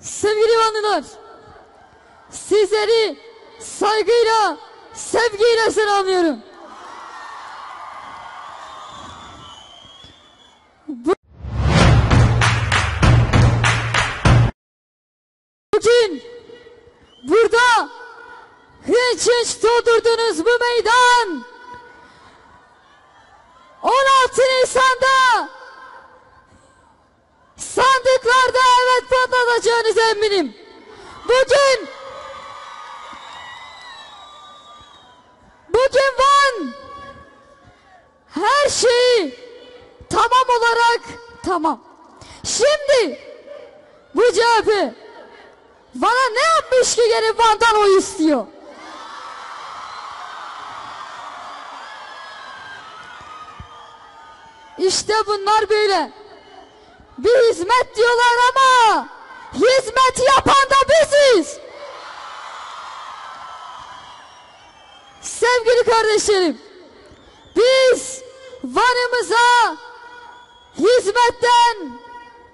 Sevgili Vanlılar, sizleri saygıyla, sevgiyle selamlıyorum. Bu- Bugün burada hınç hınç doldurduğunuz bu meydan 16 Nisan'da sandıklarda evet patlatacağınız eminim. Bugün bugün Van her şeyi tamam olarak tamam. Şimdi bu CHP bana ne yapmış ki gelip Van'dan oy istiyor? İşte bunlar böyle. Bir hizmet diyorlar ama hizmet yapan da biziz. Sevgili kardeşlerim, biz Van'ımıza hizmetten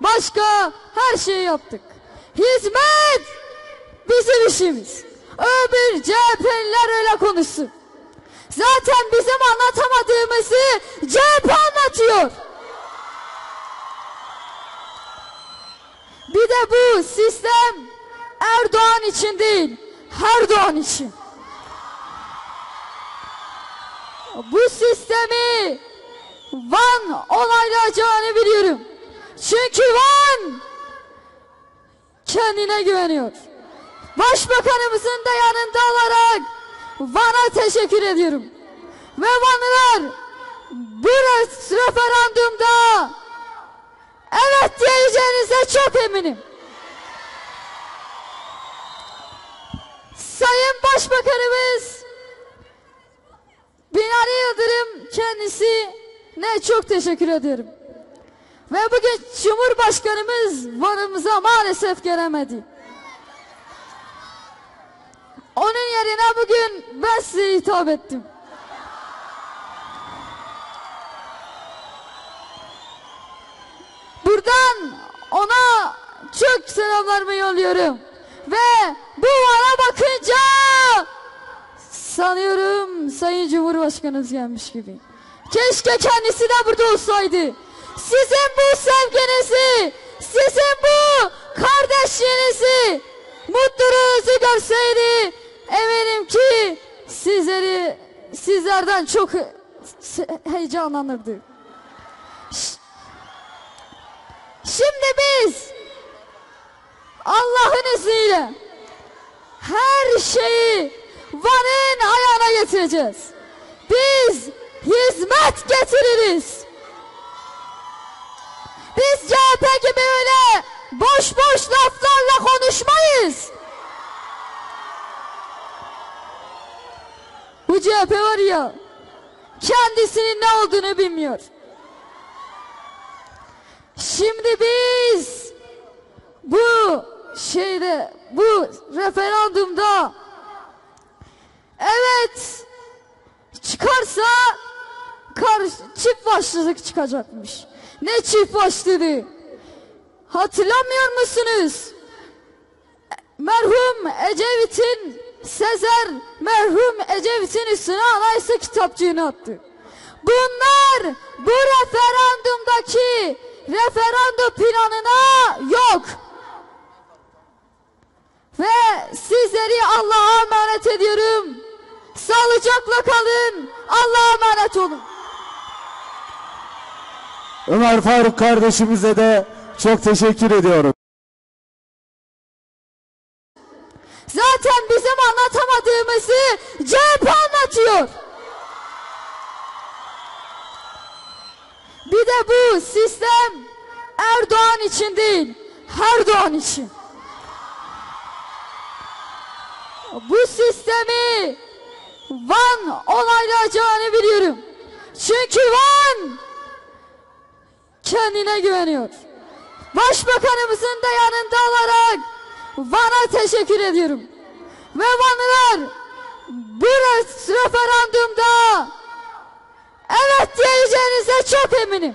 başka her şeyi yaptık. Hizmet bizim işimiz. Öbür CHP'liler öyle konuşsun. Zaten bizim anlatamadığımızı CHP anlatıyor. Bir de bu sistem Erdoğan için değil, her doğan için. Bu sistemi Van onaylayacağını biliyorum. Çünkü Van kendine güveniyor. Başbakanımızın da yanında olarak Van'a teşekkür ediyorum. Ve Vanlılar bu referandumda evet çok eminim. Sayın Başbakanımız Binali Yıldırım kendisi ne çok teşekkür ediyorum. Ve bugün Cumhurbaşkanımız Van'ımıza maalesef gelemedi. Onun yerine bugün ben size hitap ettim. Selamlarımı yolluyorum. Ve bu bana bakınca sanıyorum Sayın Cumhurbaşkanımız gelmiş gibi. Keşke kendisi de burada olsaydı. Sizin bu sevginizi, sizin bu kardeşliğinizi, mutluluğunuzu görseydi eminim ki sizleri sizlerden çok heyecanlanırdı. Şimdi biz Allah'ın izniyle her şeyi Van'ın ayağına getireceğiz. Biz hizmet getiririz. Biz CHP gibi öyle boş boş laflarla konuşmayız. Bu CHP var ya kendisinin ne olduğunu bilmiyor. Şimdi biz bu şeyde bu referandumda evet çıkarsa karşı, çift başlılık çıkacakmış. Ne çift başlılığı? Hatırlamıyor musunuz? Merhum Ecevit'in Sezer merhum Ecevit'in üstüne anayasa kitapçığını attı. Bunlar bu referandumdaki referandum planına yok. Ve sizleri Allah'a emanet ediyorum. Sağlıcakla kalın. Allah'a emanet olun. Ömer Faruk kardeşimize de çok teşekkür ediyorum. Zaten bizim anlatamadığımızı CHP anlatıyor. Bir de bu sistem Erdoğan için değil, her doğan için. Bu sistemi Van onaylayacağını biliyorum. Çünkü Van kendine güveniyor. Başbakanımızın da yanında olarak Van'a teşekkür ediyorum. Ve Vanlılar bu referandumda evet diyeceğinize çok eminim.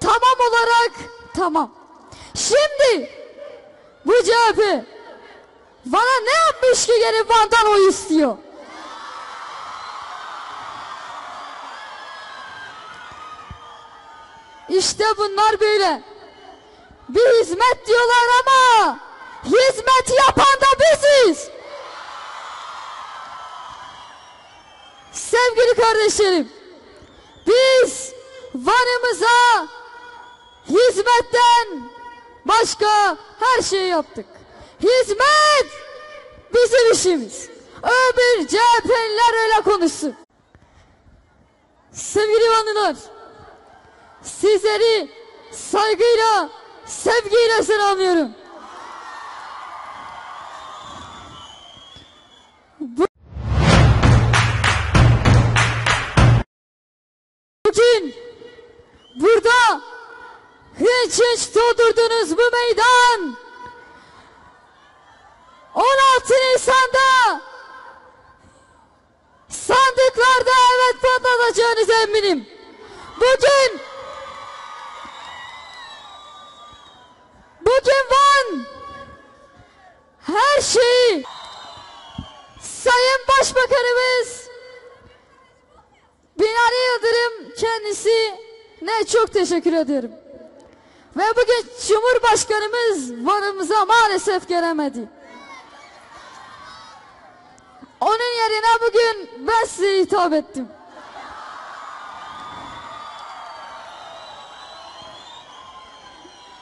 Tamam olarak tamam. Şimdi bu CHP bana ne yapmış ki gelip Van'dan oy istiyor? İşte bunlar böyle. Bir hizmet diyorlar ama hizmet yapan da biziz. Sevgili kardeşlerim, biz Van'ımıza hizmetten başka her şeyi yaptık. Hizmet bizim işimiz. Öbür CHP'liler öyle konuşsun. Sevgili Vanlılar, sizleri saygıyla, sevgiyle selamlıyorum. Hınç doldurduğunuz bu meydan 16 Nisan'da sandıklarda evet patlatacağınız eminim. Bugün Bugün Van her şeyi Sayın Başbakanımız Binali Yıldırım kendisi ne çok teşekkür ediyorum. Ve bugün Cumhurbaşkanımız Van'ımıza maalesef gelemedi. Onun yerine bugün ben size hitap ettim.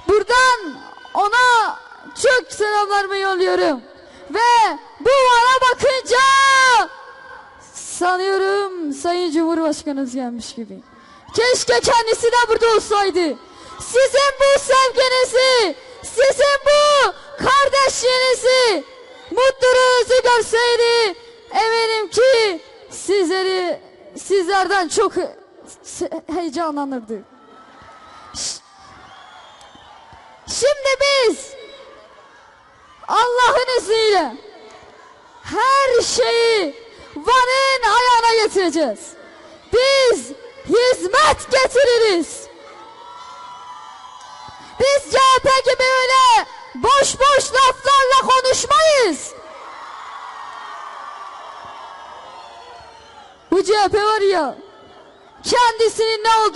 Buradan ona çok selamlarımı yolluyorum. Ve bu bana bakınca sanıyorum Sayın Cumhurbaşkanımız gelmiş gibi. Keşke kendisi de burada olsaydı. Sizin bu sevginizi, sizin bu kardeşliğinizi, mutluluğunuzu görseydi eminim ki sizleri sizlerden çok he- heyecanlanırdı. Şimdi biz Allah'ın izniyle her şeyi Van'ın ayağına getireceğiz. Biz hizmet getiririz. CHP gibi öyle boş boş laflarla konuşmayız. Bu CHP var ya kendisinin ne olduğunu